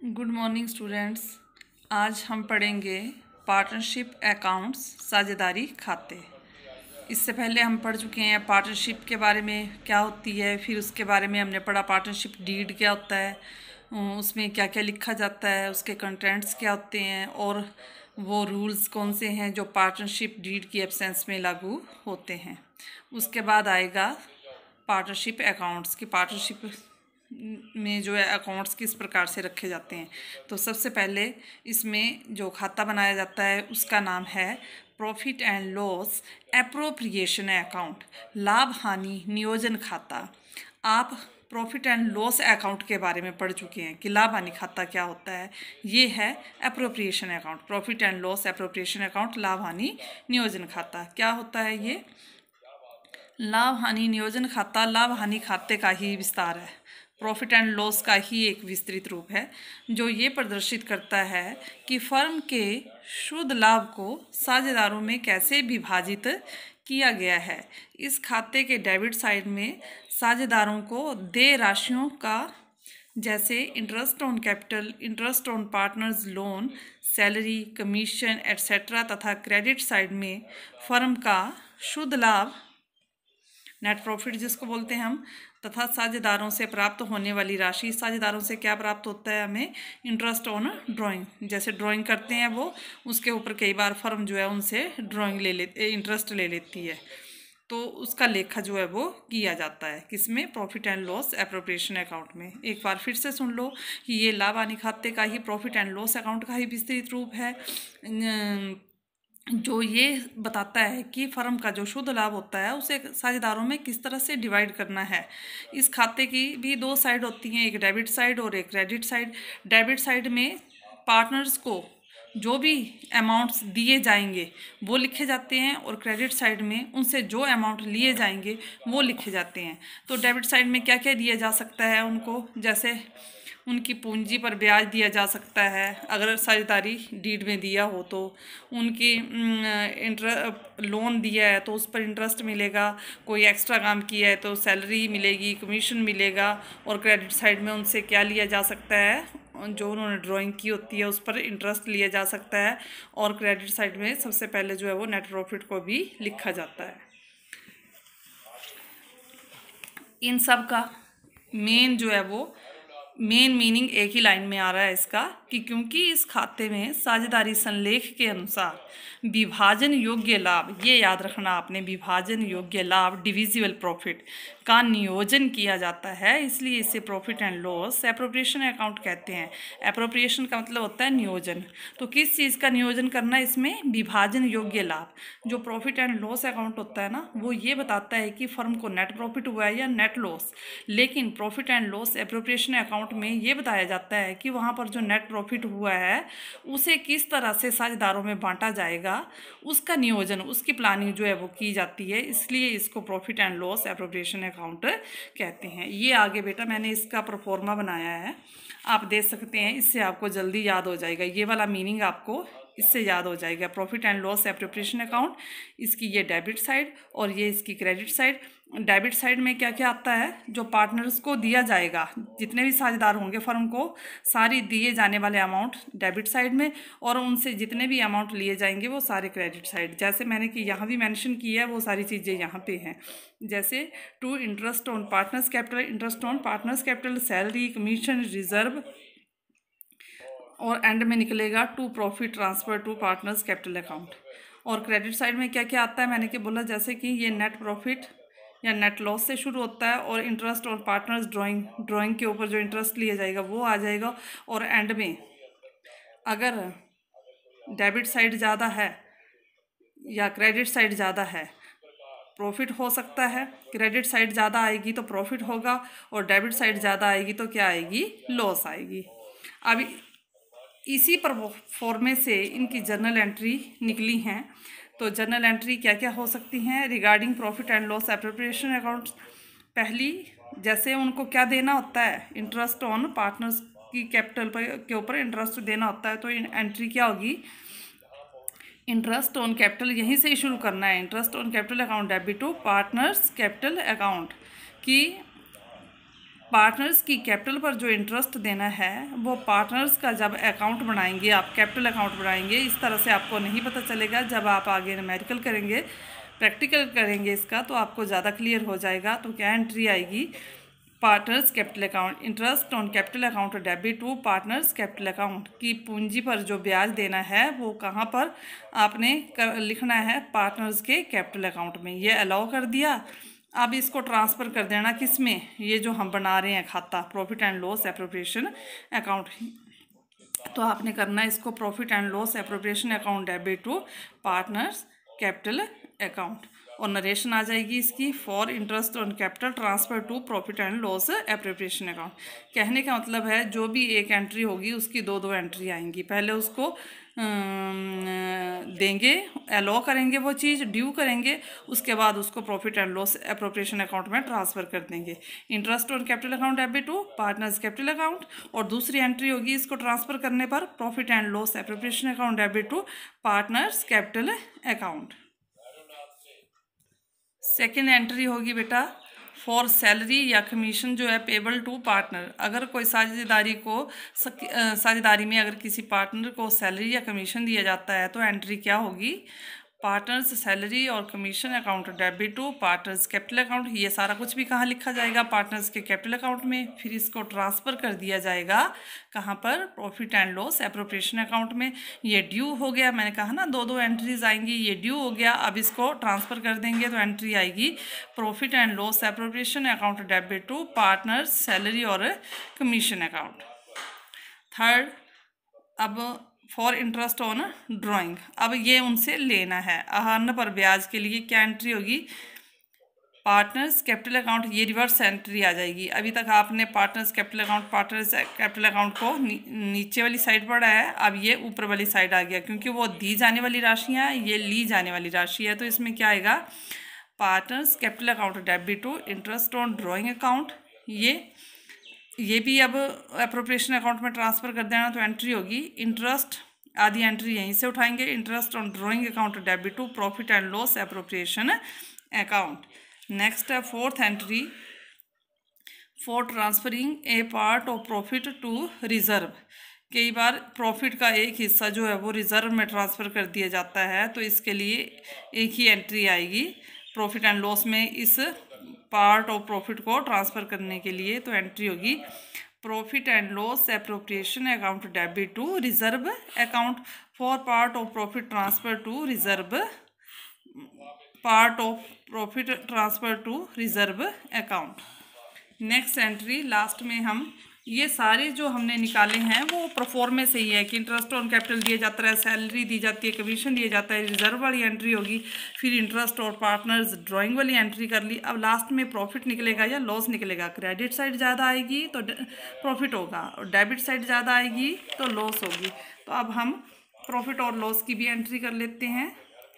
Good morning students आज हम पढ़ेंगे पार्टनरशिप अकाउंट्स साझेदारी खाते। इससे पहले हम पढ़ चुके हैं पार्टनरशिप के बारे में क्या होती है, फिर उसके बारे में हमने पढ़ा पार्टनरशिप डीड क्या होता है उसमें क्या क्या लिखा जाता है, उसके कंटेंट्स क्या होते हैं, और वो रूल्स कौन से हैं जो पार्टनरशिप डीड की एब्सेंस में लागू होते हैं। उसके बाद आएगा पार्टनरशिप अकाउंट्स की पार्टनरशिप में जो है अकाउंट्स किस प्रकार से रखे जाते हैं। तो सबसे पहले इसमें जो खाता बनाया जाता है, उसका नाम है profit and loss appropriation account लाभ हानि नियोजन खाता। आप प्रॉफिट एंड लॉस अकाउंट के बारे में पढ़ चुके हैं कि लाभ हानि खाता क्या होता है। ये है appropriation account profit and loss appropriation account लाभ हानि नियोजन खाता। क्या होता है ये? लाभ हानि नियोजन खाता, लाभ हानि खाते का ही विस्तार है। प्रॉफिट एंड लॉस का ही एक विस्तृत रूप है, जो ये प्रदर्शित करता है कि फर्म के शुद्ध लाभ को साझेदारों में कैसे विभाजित किया गया है। इस खाते के डेबिट साइड में साझेदारों को दे राशियों का, जैसे interest on capital interest on partners loan salary commission etcetera तथा क्रेडिट साइड में फर्म का शुद्ध लाभ नेट प्रॉफिट जिसको बोलते हैं हम, तथा साझेदारों से प्राप्त होने वाली राशि। साझेदारों से क्या प्राप्त होता है हमें? इंटरेस्ट ऑन ड्राइंग जैसे ड्राइंग करते हैं वो, उसके ऊपर कई बार फर्म जो है उनसे ड्राइंग ले लेते इंटरेस्ट ले लेती है। तो उसका लेखा जो है वो किया जाता है। किसमें? Profit and loss appropriation account में। एक बार फिर से सुन लो कि ये लाभ आने खाते का ही प्रॉफिट एंड लॉस अकाउंट का ही विस्तृत रूप है। जो ये बताता है कि फर्म का जो शुद्ध लाभ होता है, उसे साझेदारों में किस तरह से डिवाइड करना है? इस खाते की भी दो साइड होती हैं, एक डेबिट साइड और एक क्रेडिट साइड डेबिट साइड में पार्टनर्स को जो भी अमाउंट्स दिए जाएँगे, वो लिखे जाते हैं और क्रेडिट साइड में उनसे जो अमाउंट लिए जाएँगे, वो लिखे जाते हैं। तो डेबिट साइड में क्या क्या दिया जा सकता है उनको? जैसे उनकी पूंजी पर ब्याज दिया जा सकता है। अगर साझेदारी डीड में दिया हो तो उनकी इंटर, लोन दिया है तो उस पर इंटरेस्ट मिलेगा। कोई एक्स्ट्रा काम किया है तो सैलरी मिलेगी, कमीशन मिलेगा और क्रेडिट साइड में उनसे क्या लिया जा सकता है? जो उन्होंने ड्राइंग की होती है उस पर इंटरेस्ट लिया जा सकता है और क्रेडिट साइड में सबसे पहले जो है वो नेट प्रॉफिट को भी लिखा जाता है। इन सब का मेन जो है वो मेन मीनिंग एक ही लाइन में आ रहा है इसका, कि क्योंकि इस खाते में साझेदारी संलेख के अनुसार विभाजन योग्य लाभ, ये याद रखना आपने, विभाजन योग्य लाभ डिविजिबल प्रॉफिट का नियोजन किया जाता है। इसलिए इसे profit and loss appropriation account कहते हैं। अप्रोप्रिएशन का मतलब होता है नियोजन। तो किस चीज़ का नियोजन करना इसमें? विभाजन योग्य लाभ। जो प्रॉफिट एंड लॉस अकाउंट होता है ना, वो ये बताता है कि फर्म को नेट प्रॉफिट हुआ है या नेट लॉस लेकिन profit and loss appropriation account में ये बताया जाता है कि वहाँ पर जो नेट प्रॉफिट हुआ है, उसे किस तरह से साझेदारों में बांटा जाएगा, उसका नियोजन, उसकी प्लानिंग जो है वो की जाती है, इसलिए इसको profit and loss appropriation account कहते हैं। ये आगे बेटा मैंने इसका प्रोफॉर्मा बनाया है, आप देख सकते हैं, इससे आपको जल्दी याद हो जाएगा। ये वाला मीनिंग आपको इससे याद हो जाएगा। Profit and loss appropriation account इसकी ये डेबिट साइड और ये इसकी क्रेडिट साइड डेबिट साइड में क्या क्या आता है, जो पार्टनर्स को दिया जाएगा, जितने भी साझेदार होंगे फर्म को, सारी दिए जाने वाले अमाउंट डेबिट साइड में और उनसे जितने भी अमाउंट लिए जाएँगे, वो सारे क्रेडिट साइड जैसे मैंने कि यहाँ भी मेंशन किया है, वो सारी चीज़ें यहाँ पे हैं। जैसे to interest on partners capital interest on partners capital salary commission reserve और एंड में निकलेगा to profit transfer to partners capital account और क्रेडिट साइड में क्या क्या आता है, मैंने क्या बोला, जैसे कि ये नेट प्रॉफिट या नेट लॉस से शुरू होता है और इंटरेस्ट और पार्टनर्स ड्राइंग ड्राइंग के ऊपर जो इंटरेस्ट लिया जाएगा, वो आ जाएगा और एंड में अगर डेबिट साइड ज़्यादा है या क्रेडिट साइड ज़्यादा है प्रॉफिट हो सकता है। क्रेडिट साइड ज़्यादा आएगी तो प्रॉफिट होगा और डेबिट साइड ज़्यादा आएगी तो क्या आएगी? लॉस आएगी। अब इसी पर फॉर्मे से इनकी जर्नल एंट्री निकली हैं। तो जर्नल एंट्री क्या क्या हो सकती हैं? Regarding profit and loss appropriation account पहली, जैसे उनको क्या देना होता है? इंटरेस्ट ऑन पार्टनर्स की कैपिटल पर, के ऊपर इंटरेस्ट देना होता है तो एंट्री क्या होगी? इंटरेस्ट ऑन कैपिटल यहीं से ही शुरू करना है। Interest on capital account debit to partners capital account की पार्टनर्स की कैपिटल पर जो इंटरेस्ट देना है वो पार्टनर्स का जब अकाउंट बनाएँगे आप कैपिटल अकाउंट बनाएँगे इस तरह से आपको नहीं पता चलेगा। जब आप आगे मेडिकल करेंगे प्रैक्टिकल करेंगे इसका तो आपको ज़्यादा क्लियर हो जाएगा। तो क्या एंट्री आएगी? Partners capital account interest on capital account debit to partners capital account की पूंजी पर जो ब्याज देना है वो कहाँ पर आपने कर, लिखना है? पार्टनर्स के कैपिटल अकाउंट में। ये अलाउ कर दिया। अब इसको ट्रांसफ़र कर देना किसमें ये जो हम बना रहे हैं खाता profit and loss appropriation account तो आपने करना है इसको profit and loss appropriation account debit to partners capital account और नरेशन आ जाएगी इसकी for interest on capital transfer to profit and loss appropriation account कहने का मतलब है, जो भी एक एंट्री होगी, उसकी दो दो एंट्री आएँगी। पहले उसको देंगे अलो करेंगे वो चीज़ ड्यू करेंगे, उसके बाद उसको profit and loss appropriation account में ट्रांसफ़र कर देंगे। Interest on capital account AB to partners capital account और दूसरी एंट्री होगी इसको ट्रांसफ़र करने पर profit and loss appropriation account AB to partners capital account second entry होगी बेटा फॉर सैलरी या कमीशन जो है पेबल टू पार्टनर अगर कोई साझेदारी को साझेदारी में अगर किसी पार्टनर को सैलरी या कमीशन दिया जाता है तो एंट्री क्या होगी? पार्टनर्स सैलरी और commission account, debit to partners capital account, ये सारा कुछ भी कहाँ लिखा जाएगा? पार्टनर्स के कैपिटल अकाउंट में, फिर इसको ट्रांसफ़र कर दिया जाएगा कहाँ पर? Profit and loss appropriation account में। ये ड्यू हो गया, मैंने कहा ना दो दो एंट्रीज आएँगी, ये ड्यू हो गया, अब इसको ट्रांसफ़र कर देंगे तो एंट्री आएगी। Profit and loss appropriation account, debit to partners salary और कमीशन अकाउंट। थर्ड, अब फॉर इंटरेस्ट ऑन ड्राइंग अब ये उनसे लेना है। आहरण पर ब्याज के लिए क्या एंट्री होगी? पार्टनर्स कैपिटल अकाउंट ये रिवर्स एंट्री आ जाएगी। अभी तक आपने partners capital account partners capital account को नी, नीचे वाली साइड पढ़ा है। अब ये ऊपर वाली साइड आ गया क्योंकि वो दी जाने वाली राशियाँ ये ली जाने वाली राशि है तो इसमें क्या आएगा? Partners capital account debit to interest on drawing account ये ये भी अब अप्रोप्रिएशन अकाउंट में ट्रांसफ़र कर देना तो एंट्री होगी। इंटरेस्ट आदि एंट्री यहीं से उठाएँगे। Interest on drawing account debit to profit and loss appropriation account next है fourth entry for transferring a part of profit to reserve कई बार प्रॉफिट का एक हिस्सा जो है, वो रिज़र्व में ट्रांसफ़र कर दिया जाता है तो इसके लिए एक ही एंट्री आएगी। प्रॉफिट एंड लॉस में इस पार्ट ऑफ़ प्रॉफिट को ट्रांसफ़र करने के लिए तो एंट्री होगी। Profit and loss appropriation account debit to reserve account for part of profit transfer to reserve part of profit transfer to reserve account next entry last में हम ये सारे जो हमने निकाले हैं, वो परफॉर्मे से ही है कि इंटरेस्ट ऑन कैपिटल दिया जाता है सैलरी दी जाती है कमीशन दिया जाता है रिज़र्व वाली एंट्री होगी, फिर इंटरेस्ट और पार्टनर्स ड्राइंग वाली एंट्री कर ली। अब लास्ट में प्रॉफिट निकलेगा या लॉस निकलेगा? क्रेडिट साइड ज़्यादा आएगी तो प्रॉफिट होगा और डेबिट साइड ज़्यादा आएगी तो लॉस होगी। तो अब हम प्रॉफिट और लॉस की भी एंट्री कर लेते हैं।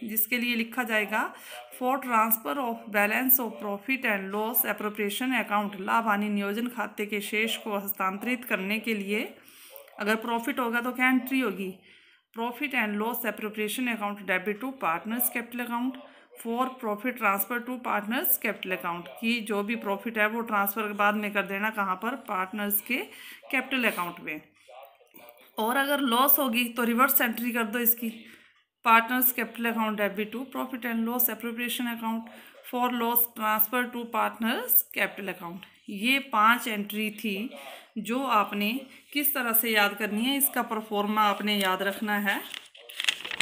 जिसके लिए लिखा जाएगा for transfer of balance of profit and loss appropriation account लाभ हानि नियोजन खाते के शेष को हस्तांतरित करने के लिए अगर प्रॉफिट होगा तो क्या एंट्री होगी? Profit and loss appropriation account debit to partners capital account for profit transfer to partners capital account की जो भी प्रॉफिट है वो ट्रांसफ़र बाद में कर देना कहाँ पर? पार्टनर्स के कैपिटल अकाउंट में। और अगर लॉस होगी तो रिवर्स एंट्री कर दो इसकी। Partners capital account debit to profit and loss appropriation account for loss transfer to partners capital account ये पाँच एंट्री थी जो आपने किस तरह से याद करनी है, इसका परफॉर्मा आपने याद रखना है।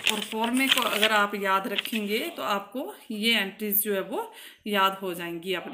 परफॉर्मे को अगर आप याद रखेंगे तो आपको ये एंट्रीज जो है वो याद हो जाएँगी अपने।